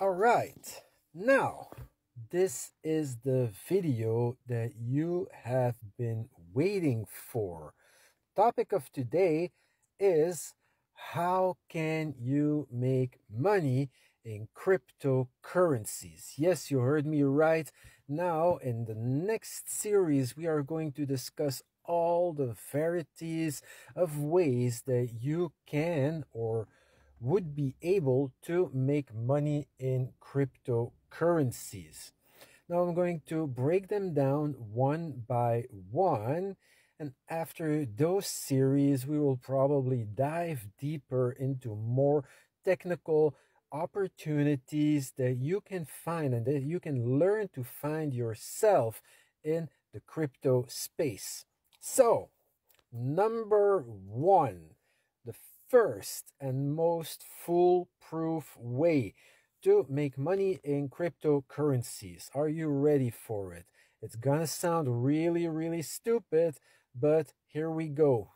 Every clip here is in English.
All right, now this is the video that you have been waiting for. Topic of today is how can you make money in cryptocurrencies? Yes, you heard me right. Now, in the next series, we are going to discuss all the varieties of ways that you can or would be able to make money in cryptocurrencies. Now I'm going to break them down one by one. And after those series, we will probably dive deeper into more technical opportunities that you can find and that you can learn to find yourself in the crypto space. So, number one, the first and most foolproof way to make money in cryptocurrencies. Are you ready for it? It's gonna sound really, really stupid, but here we go.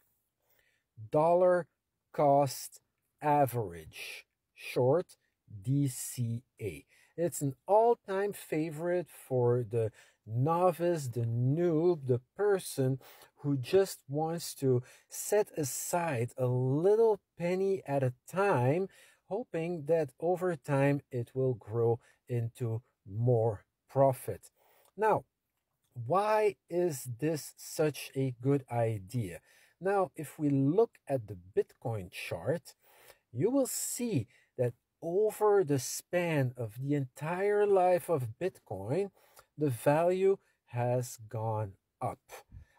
Dollar cost average, short DCA. It's an all time favorite for the novice, the noob, the person who just wants to set aside a little penny at a time, hoping that over time it will grow into more profit. Now, why is this such a good idea? Now, if we look at the Bitcoin chart, you will see that over the span of the entire life of Bitcoin, the value has gone up.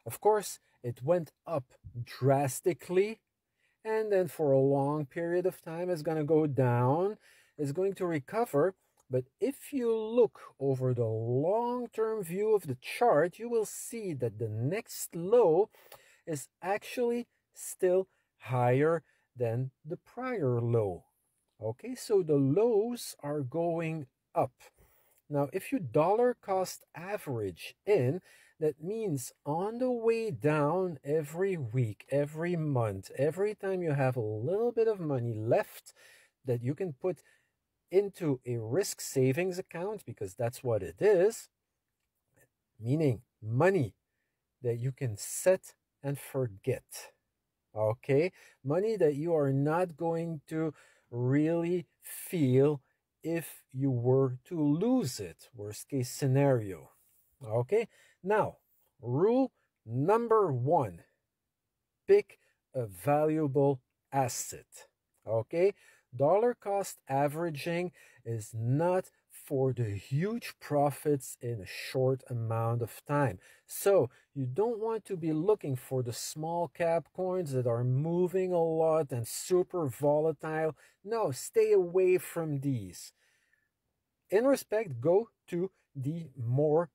Of course, it went up drastically and then for a long period of time it's going to go down, it's going to recover. But if you look over the long-term view of the chart, you will see that the next low is actually still higher than the prior low. Okay, so the lows are going up. Now, if you dollar cost average in, that means on the way down every week, every month, every time you have a little bit of money left that you can put into a risk savings account, because that's what it is, meaning money that you can set and forget. Okay? Money that you are not going to really feel if you were to lose it, worst case scenario. Okay, now, rule number one pick a valuable asset. Okay, dollar cost averaging is not for the huge profits in a short amount of time. So you don't want to be looking for the small cap coins that are moving a lot and super volatile. No, stay away from these. In respect, go to the more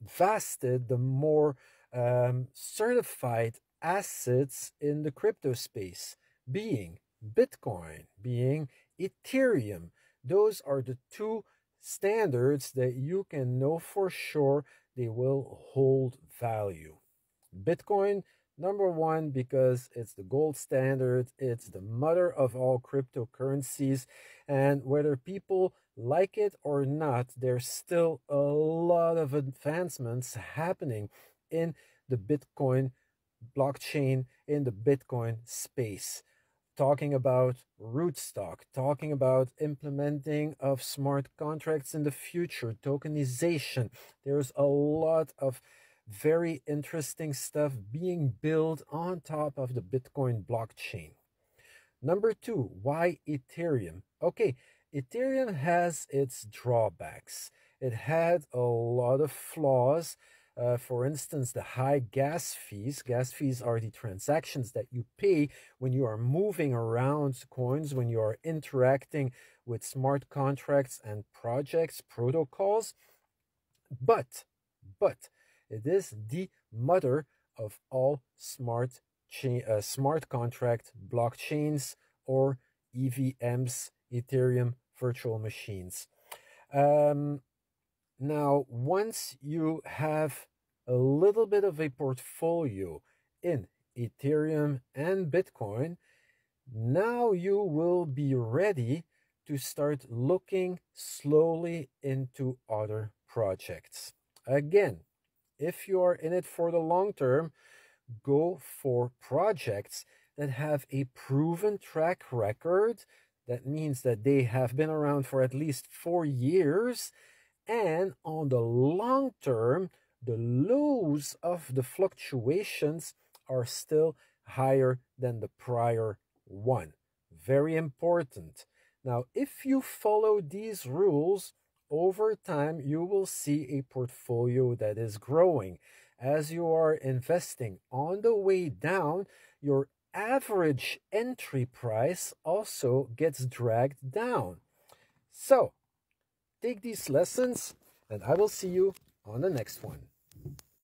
vested, the more um, certified assets in the crypto space, being Bitcoin, being Ethereum. Those are the two standards that you can know for sure they will hold value. Bitcoin, number one, because it's the gold standard, it's the mother of all cryptocurrencies, and whether people like it or not, there's still a lot of advancements happening in the Bitcoin blockchain, in the Bitcoin space talking about rootstock, talking about implementing of smart contracts in the future, tokenization. There's a lot of very interesting stuff being built on top of the Bitcoin blockchain. Number two, why Ethereum? Okay, Ethereum has its drawbacks. It had a lot of flaws uh, for instance, the high gas fees. Gas fees are the transactions that you pay when you are moving around coins, when you are interacting with smart contracts and projects, protocols. But, but, it is the mother of all smart chain, uh, smart contract blockchains or EVMs, Ethereum virtual machines. Um, now, once you have a little bit of a portfolio in Ethereum and Bitcoin, now you will be ready to start looking slowly into other projects. Again, if you are in it for the long term, go for projects that have a proven track record. That means that they have been around for at least four years. And on the long term, the lows of the fluctuations are still higher than the prior one. Very important. Now, if you follow these rules, over time, you will see a portfolio that is growing. As you are investing on the way down, your average entry price also gets dragged down. So, take these lessons, and I will see you on the next one.